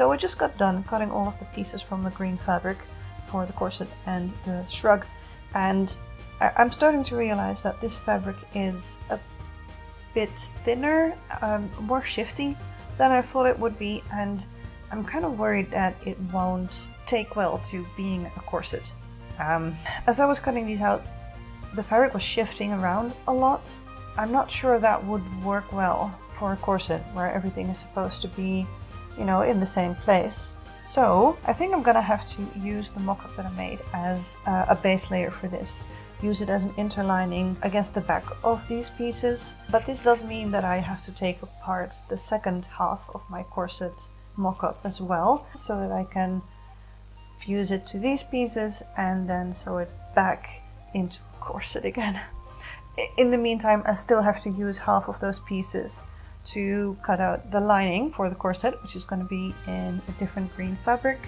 So I just got done cutting all of the pieces from the green fabric for the corset and the shrug and I'm starting to realize that this fabric is a bit thinner, um, more shifty than I thought it would be and I'm kind of worried that it won't take well to being a corset. Um, as I was cutting these out, the fabric was shifting around a lot. I'm not sure that would work well for a corset where everything is supposed to be, you know, in the same place. So I think I'm gonna have to use the mock-up that I made as uh, a base layer for this. Use it as an interlining against the back of these pieces. But this does mean that I have to take apart the second half of my corset mock-up as well so that I can fuse it to these pieces and then sew it back into corset again. In the meantime, I still have to use half of those pieces to cut out the lining for the corset, which is going to be in a different green fabric.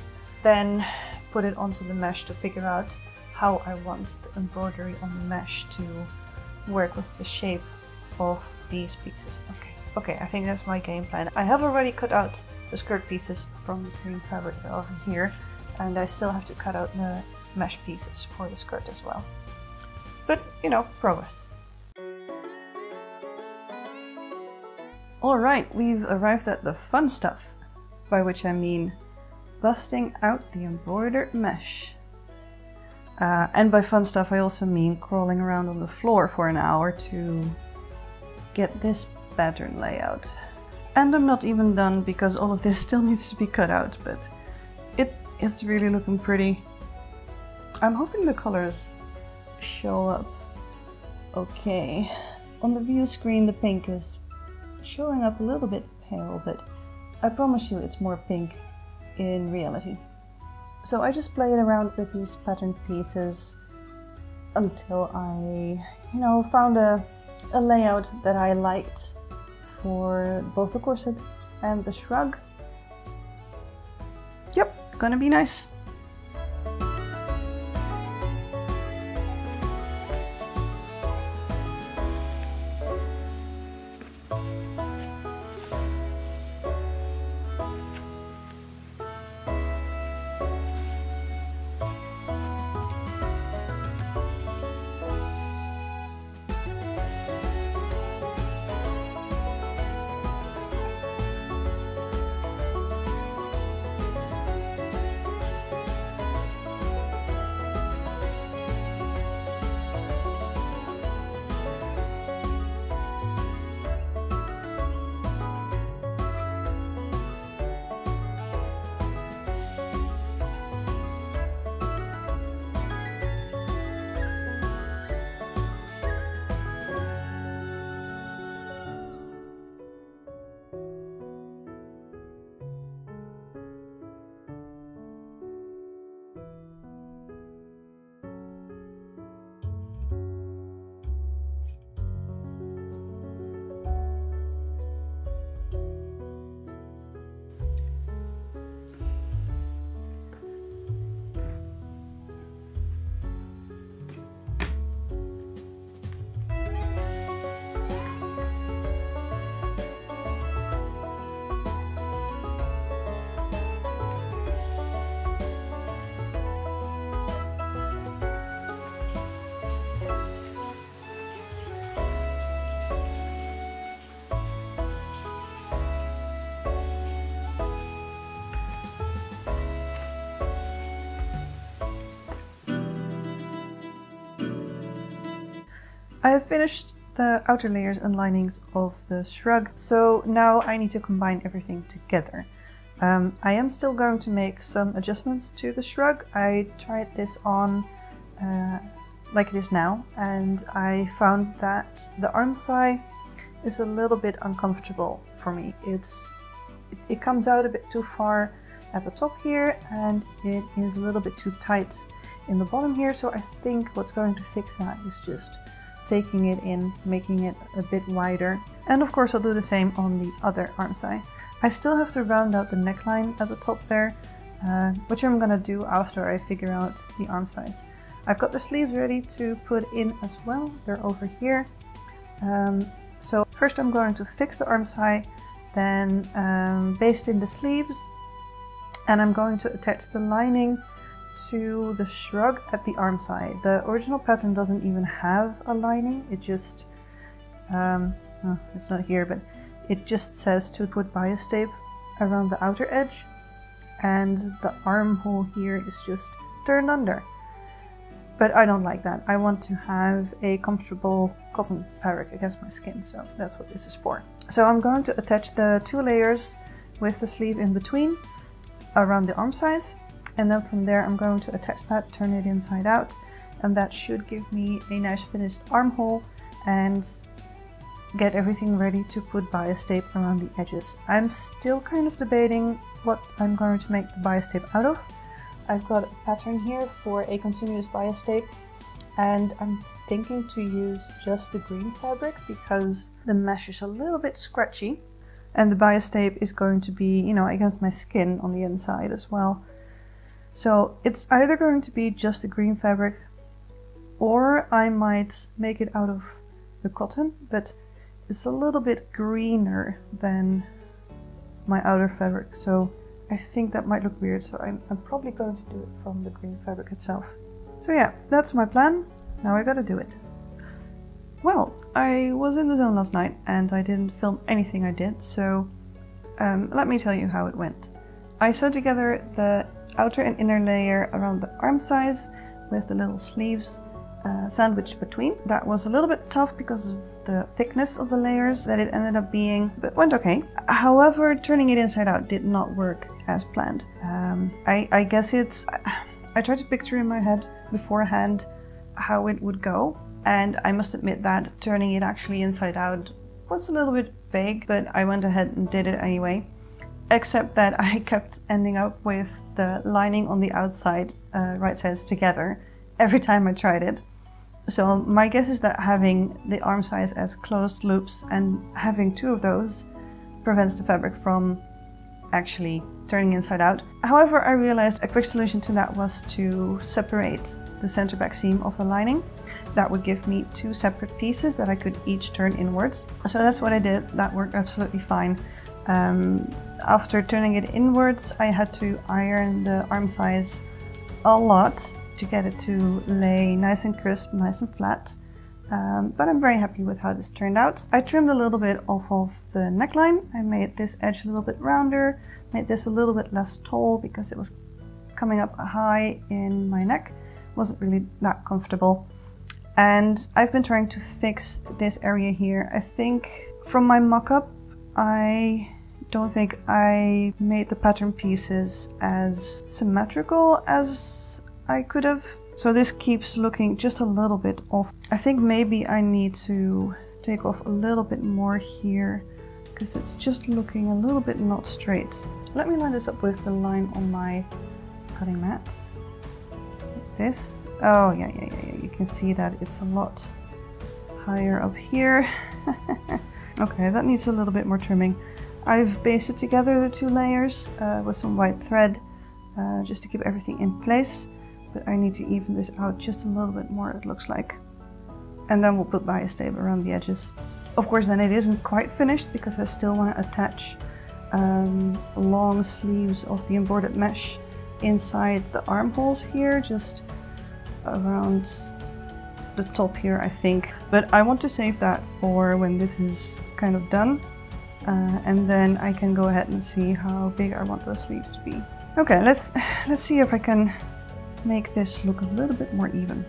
Then put it onto the mesh to figure out how I want the embroidery on the mesh to work with the shape of these pieces. Okay, okay, I think that's my game plan. I have already cut out the skirt pieces from the green fabric over here, and I still have to cut out the mesh pieces for the skirt as well. But, you know, progress. Alright, we've arrived at the fun stuff, by which I mean busting out the embroidered mesh. Uh, and by fun stuff, I also mean crawling around on the floor for an hour to get this pattern layout. And I'm not even done because all of this still needs to be cut out, but it it's really looking pretty. I'm hoping the colors show up okay. On the view screen the pink is showing up a little bit pale, but I promise you it's more pink in reality. So I just played around with these pattern pieces until I, you know, found a, a layout that I liked for both the corset and the shrug. Yep, gonna be nice. I have finished the outer layers and linings of the shrug, so now I need to combine everything together. Um, I am still going to make some adjustments to the shrug. I tried this on uh, like it is now, and I found that the armscye is a little bit uncomfortable for me. It's it, it comes out a bit too far at the top here, and it is a little bit too tight in the bottom here. So I think what's going to fix that is just taking it in, making it a bit wider. And of course I'll do the same on the other armscye. I still have to round out the neckline at the top there, uh, which I'm gonna do after I figure out the armscye. I've got the sleeves ready to put in as well, they're over here. Um, so first I'm going to fix the armscye, then um, baste in the sleeves, and I'm going to attach the lining to the shrug at the arm side. The original pattern doesn't even have a lining, it just, um, oh, it's not here, but it just says to put bias tape around the outer edge and the armhole here is just turned under. But I don't like that. I want to have a comfortable cotton fabric against my skin, so that's what this is for. So I'm going to attach the two layers with the sleeve in between around the armscye and then from there I'm going to attach that, turn it inside out and that should give me a nice finished armhole and get everything ready to put bias tape around the edges. I'm still kind of debating what I'm going to make the bias tape out of. I've got a pattern here for a continuous bias tape and I'm thinking to use just the green fabric because the mesh is a little bit scratchy and the bias tape is going to be, you know, against my skin on the inside as well. So it's either going to be just the green fabric or I might make it out of the cotton, but it's a little bit greener than my outer fabric. So I think that might look weird. So I'm, I'm probably going to do it from the green fabric itself. So yeah, that's my plan. Now I gotta do it. Well, I was in the zone last night and I didn't film anything I did, so um, let me tell you how it went. I sewed together the outer and inner layer around the armscye with the little sleeves uh, sandwiched between. That was a little bit tough because of the thickness of the layers that it ended up being, but went okay. However, turning it inside out did not work as planned. Um, I, I guess it's... I tried to picture in my head beforehand how it would go, and I must admit that turning it actually inside out was a little bit vague, but I went ahead and did it anyway except that I kept ending up with the lining on the outside uh, right sides together every time I tried it. So my guess is that having the armscye as closed loops and having two of those prevents the fabric from actually turning inside out. However, I realized a quick solution to that was to separate the center back seam of the lining. That would give me two separate pieces that I could each turn inwards. So that's what I did. That worked absolutely fine. Um, after turning it inwards, I had to iron the armscye a lot to get it to lay nice and crisp, nice and flat. Um, but I'm very happy with how this turned out. I trimmed a little bit off of the neckline. I made this edge a little bit rounder, made this a little bit less tall because it was coming up high in my neck. Wasn't really that comfortable. And I've been trying to fix this area here. I think from my mock-up, I don't think I made the pattern pieces as symmetrical as I could have. So this keeps looking just a little bit off. I think maybe I need to take off a little bit more here because it's just looking a little bit not straight. Let me line this up with the line on my cutting mat. this. Oh yeah, yeah, yeah, yeah. You can see that it's a lot higher up here. okay, that needs a little bit more trimming. I've basted together the two layers uh, with some white thread uh, just to keep everything in place, but I need to even this out just a little bit more it looks like. And then we'll put bias tape around the edges. Of course then it isn't quite finished because I still want to attach um, long sleeves of the embroidered mesh inside the armholes here, just around the top here I think. But I want to save that for when this is kind of done uh, and then I can go ahead and see how big I want those sleeves to be. Okay, let's, let's see if I can make this look a little bit more even.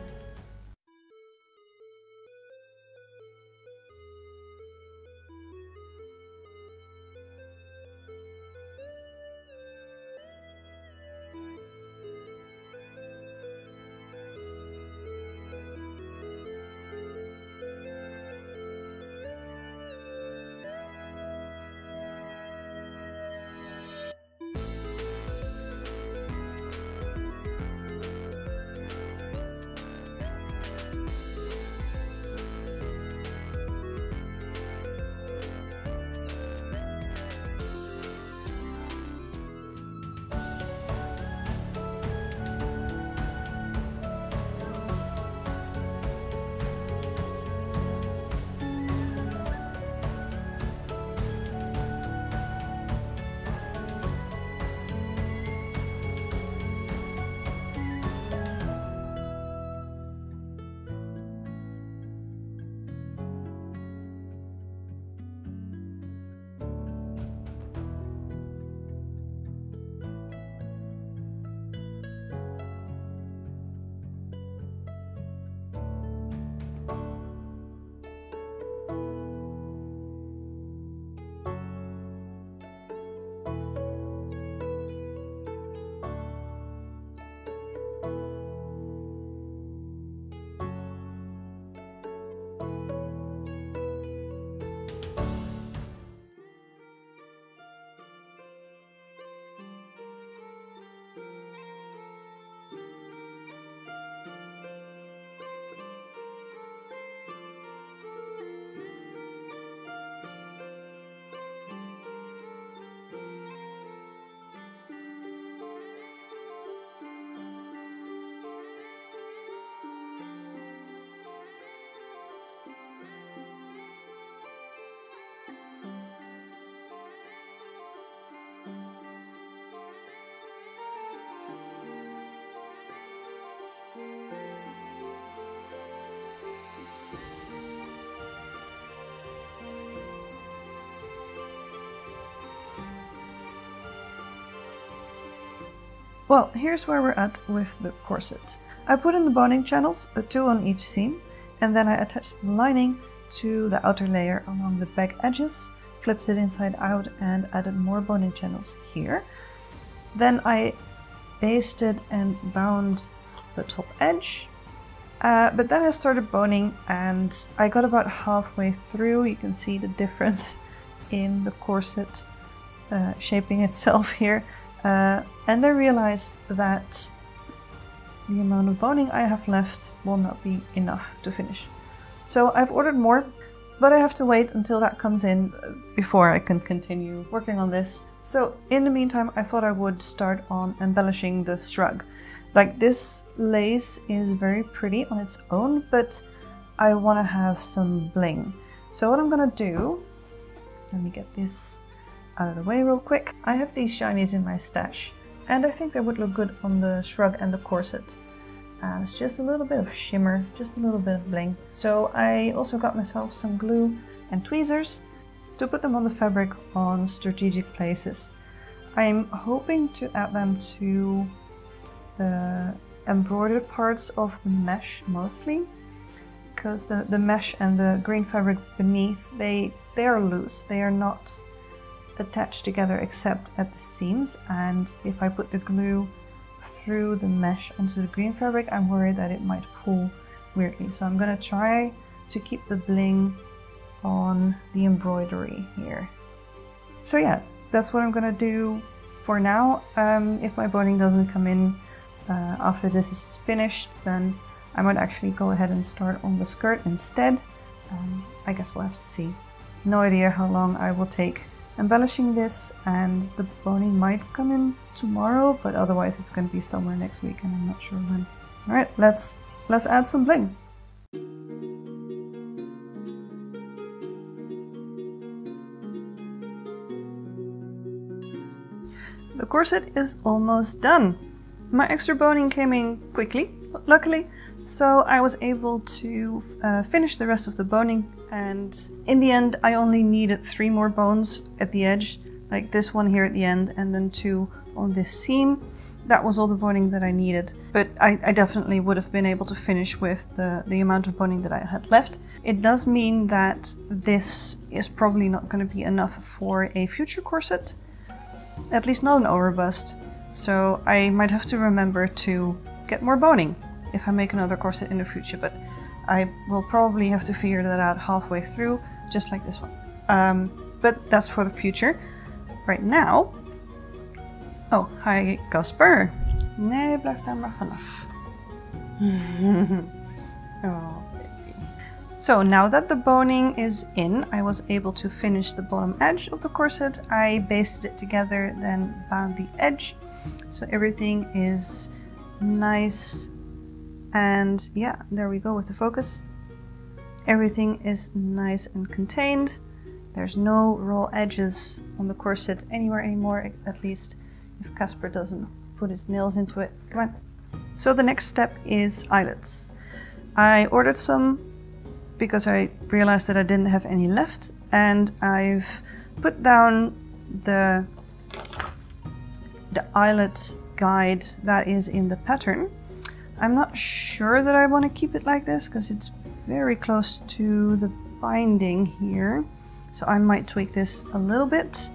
Well, here's where we're at with the corset. I put in the boning channels, two on each seam, and then I attached the lining to the outer layer along the back edges, flipped it inside out and added more boning channels here. Then I basted and bound the top edge, uh, but then I started boning and I got about halfway through. You can see the difference in the corset uh, shaping itself here. Uh, and I realized that the amount of boning I have left will not be enough to finish. So I've ordered more, but I have to wait until that comes in before I can continue working on this. So in the meantime, I thought I would start on embellishing the shrug. Like this lace is very pretty on its own, but I want to have some bling. So what I'm gonna do, let me get this out of the way real quick. I have these shinies in my stash and I think they would look good on the shrug and the corset. Uh, it's just a little bit of shimmer, just a little bit of bling. So I also got myself some glue and tweezers to put them on the fabric on strategic places. I'm hoping to add them to the embroidered parts of the mesh mostly because the, the mesh and the green fabric beneath they they are loose they are not attached together except at the seams and if I put the glue through the mesh onto the green fabric I'm worried that it might pull weirdly. So I'm gonna try to keep the bling on the embroidery here. So yeah that's what I'm gonna do for now. Um, if my boning doesn't come in uh, after this is finished then I might actually go ahead and start on the skirt instead. Um, I guess we'll have to see. No idea how long I will take embellishing this and the boning might come in tomorrow but otherwise it's going to be somewhere next week and I'm not sure when. Alright, let's let's add some bling. The corset is almost done. My extra boning came in quickly, luckily, so I was able to uh, finish the rest of the boning and in the end I only needed three more bones at the edge like this one here at the end and then two on this seam. That was all the boning that I needed. But I, I definitely would have been able to finish with the, the amount of boning that I had left. It does mean that this is probably not going to be enough for a future corset at least not an overbust. So I might have to remember to get more boning if I make another corset in the future but I will probably have to figure that out halfway through, just like this one. Um, but that's for the future. Right now... Oh, hi Casper. Nee, blijf daar maar vanaf. oh, baby. So now that the boning is in, I was able to finish the bottom edge of the corset. I basted it together, then bound the edge. So everything is nice and yeah, there we go with the focus. Everything is nice and contained. There's no raw edges on the corset anywhere anymore, at least if Casper doesn't put his nails into it. Come on. So the next step is eyelets. I ordered some because I realized that I didn't have any left and I've put down the the eyelet guide that is in the pattern I'm not sure that I want to keep it like this because it's very close to the binding here. So I might tweak this a little bit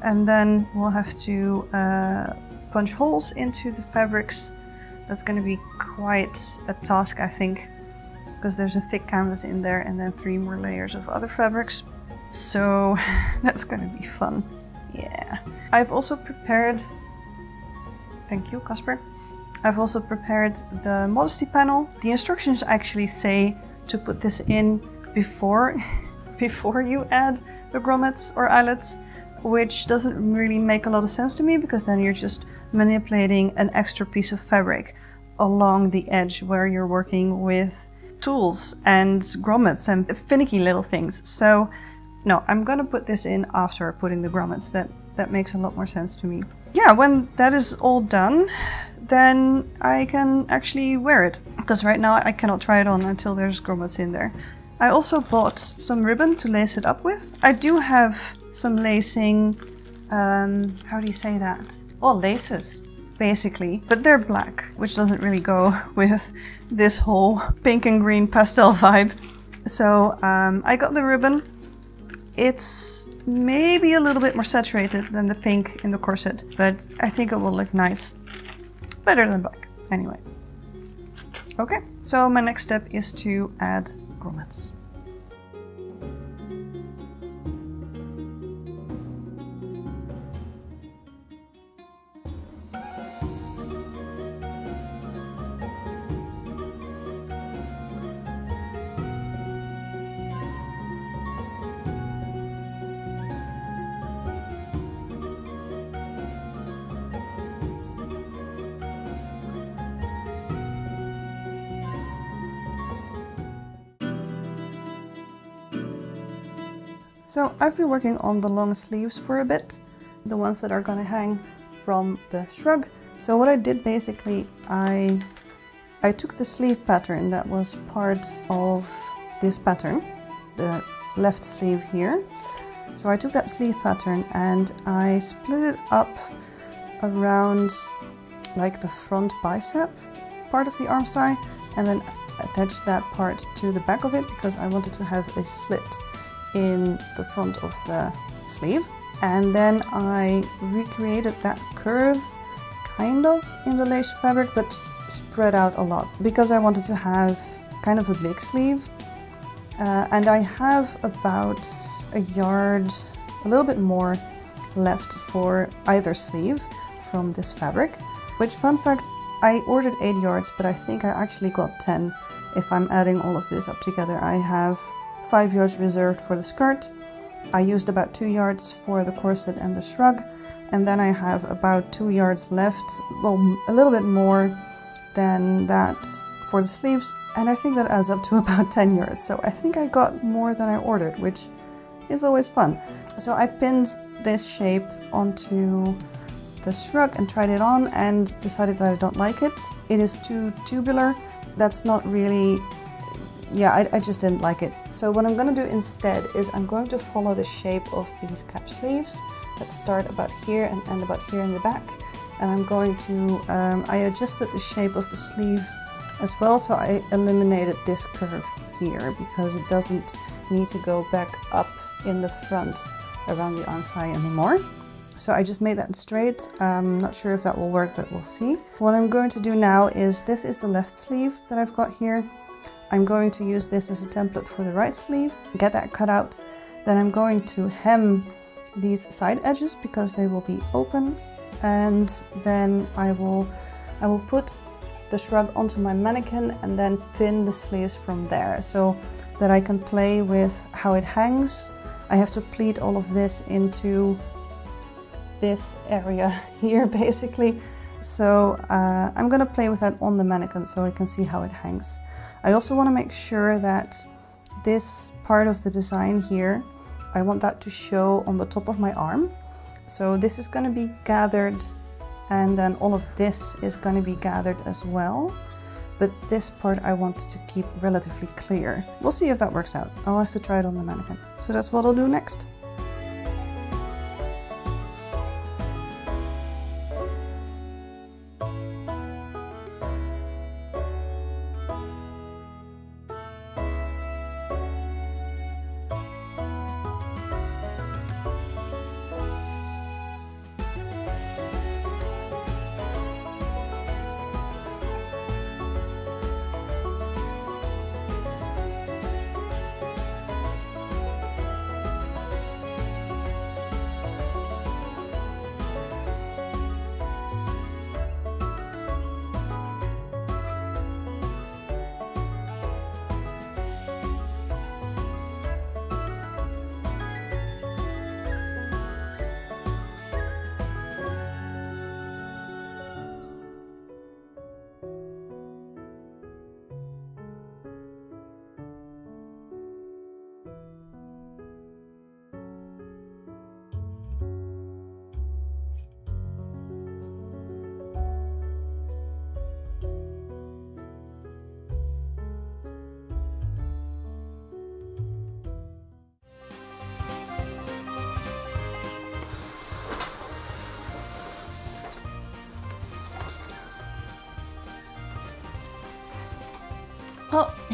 and then we'll have to uh, punch holes into the fabrics. That's going to be quite a task I think because there's a thick canvas in there and then three more layers of other fabrics. So that's going to be fun. Yeah. I've also prepared, thank you Casper, I've also prepared the modesty panel. The instructions actually say to put this in before, before you add the grommets or eyelets, which doesn't really make a lot of sense to me because then you're just manipulating an extra piece of fabric along the edge where you're working with tools and grommets and finicky little things. So no, I'm gonna put this in after putting the grommets. That, that makes a lot more sense to me. Yeah, when that is all done, then I can actually wear it. Because right now I cannot try it on until there's grommets in there. I also bought some ribbon to lace it up with. I do have some lacing, um, how do you say that? Oh, laces. basically, but they're black, which doesn't really go with this whole pink and green pastel vibe. So um, I got the ribbon. It's maybe a little bit more saturated than the pink in the corset, but I think it will look nice. Better than black, anyway. Okay, so my next step is to add grommets. So I've been working on the long sleeves for a bit, the ones that are gonna hang from the shrug. So what I did basically, I, I took the sleeve pattern that was part of this pattern, the left sleeve here. So I took that sleeve pattern and I split it up around like the front bicep part of the armscye and then attached that part to the back of it because I wanted to have a slit in the front of the sleeve. And then I recreated that curve kind of in the lace fabric, but spread out a lot because I wanted to have kind of a big sleeve. Uh, and I have about a yard, a little bit more left for either sleeve from this fabric. Which fun fact, I ordered 8 yards, but I think I actually got 10 if I'm adding all of this up together. I have 5 yards reserved for the skirt. I used about 2 yards for the corset and the shrug and then I have about 2 yards left, well a little bit more than that for the sleeves and I think that adds up to about 10 yards so I think I got more than I ordered which is always fun. So I pinned this shape onto the shrug and tried it on and decided that I don't like it. It is too tubular. That's not really yeah, I, I, just didn't like it. So what I'm going to do instead is I'm going to follow the shape of these cap sleeves that start about here and end about here in the back. And I'm going to, um, I adjusted the shape of the sleeve as well, so I eliminated this curve here because it doesn't need to go back up in the front around the armscye anymore. So I just made that straight. I'm not sure if that will work, but we'll see. What I'm going to do now is, this is the left sleeve that I've got here. I'm going to use this as a template for the right sleeve, get that cut out. Then I'm going to hem these side edges because they will be open and then I will, I will put the shrug onto my mannequin and then pin the sleeves from there so that I can play with how it hangs. I have to pleat all of this into this area here basically so uh, I'm gonna play with that on the mannequin so I can see how it hangs. I also want to make sure that this part of the design here, I want that to show on the top of my arm. So this is to be gathered and then all of this is to be gathered as well. But this part I want to keep relatively clear. We'll see if that works out. I'll have to try it on the mannequin. So that's what I'll do next.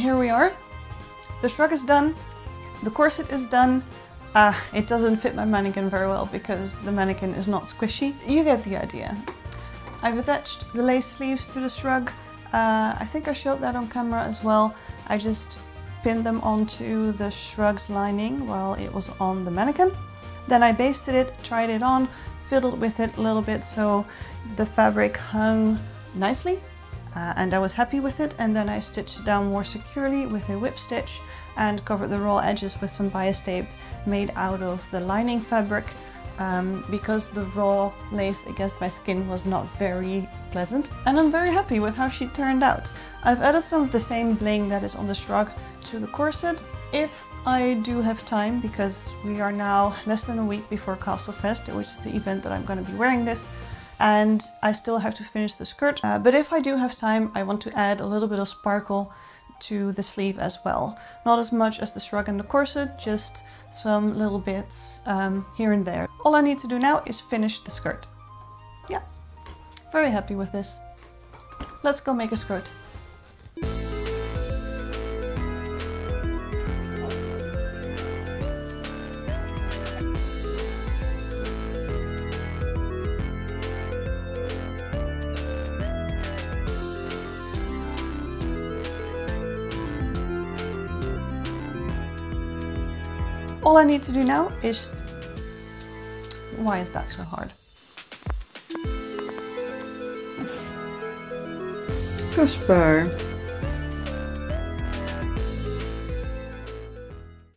Here we are. The shrug is done, the corset is done. Uh, it doesn't fit my mannequin very well because the mannequin is not squishy. You get the idea. I've attached the lace sleeves to the shrug. Uh, I think I showed that on camera as well. I just pinned them onto the shrug's lining while it was on the mannequin. Then I basted it, tried it on, fiddled with it a little bit so the fabric hung nicely uh, and I was happy with it and then I stitched it down more securely with a whip stitch and covered the raw edges with some bias tape made out of the lining fabric um, because the raw lace against my skin was not very pleasant and I'm very happy with how she turned out. I've added some of the same bling that is on the shrug to the corset. If I do have time, because we are now less than a week before Castlefest, which is the event that I'm going to be wearing this, and I still have to finish the skirt. Uh, but if I do have time, I want to add a little bit of sparkle to the sleeve as well. Not as much as the shrug and the corset, just some little bits um, here and there. All I need to do now is finish the skirt. Yeah, very happy with this. Let's go make a skirt. All I need to do now is... Why is that so hard? Gosh, Casper.